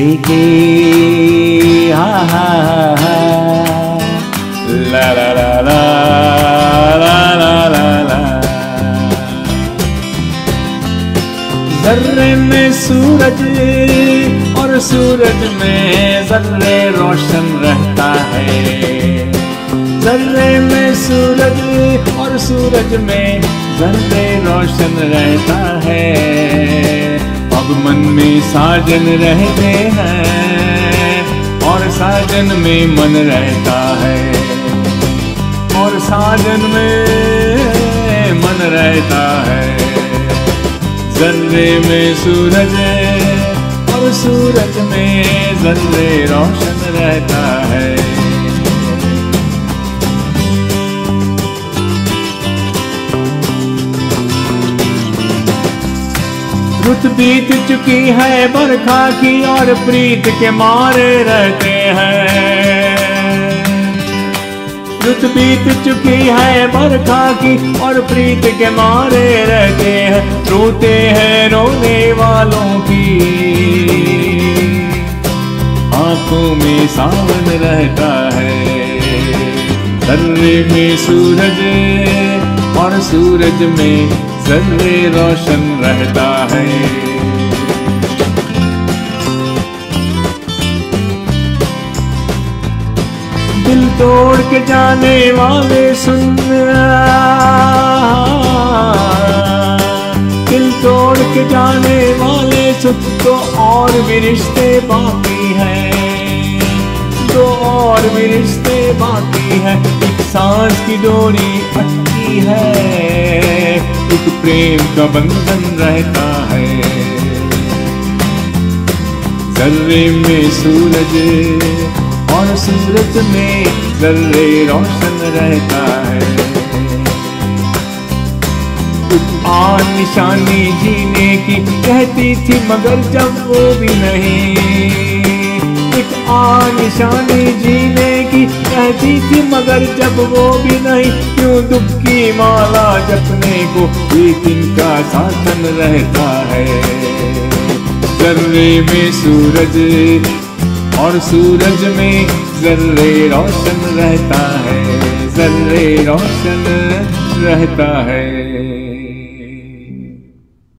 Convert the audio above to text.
फीके हा हा हा। ला ला ला ला ला ला ला। जर्रे में सूरज और सूरज में जर्रे रोशन रहता है। जर्रे में सूरज और सूरज में जर्रे रोशन रहता है। मन में साजन रहते हैं और साजन में मन रहता है। और साजन में मन रहता है। जर्रे में सूरज और सूरज में जर्रे रोशन रहता है। रुत बीत चुकी है, बरखा की और प्रीत के मारे रहते हैं। रुत बीत चुकी है, बरखा की और प्रीत के मारे रहते हैं। रोते हैं रोने वालों की। आँखों में सावन रहता है सर्रे में सूरज और सूरज में सर्रे रोशन रहता है। दिल तोड़ के जाने वाले सुन। दिल तोड़ के जाने वाले सुन तो और भी रिश्ते बाकी हैं। दो और भी रिश्ते बाकी हैं। एक सांस की डोरी अटकी है। एक प्रेम का बंधन रहता है। जर्रे में सूरज और सूरज में जर्रे रोशन रहता है। आ निशानी जीने की कहती थी, मगर जब वो भी नहीं एक आ निशानी जीने कहती थी, मगर जब वो भी नहीं, क्यों दुख की माला जपने को? दिन का साधन रहता है। जर्रे में सूरज और सूरज में जर्रे रोशन रहता है, जर्रे रोशन रहता है।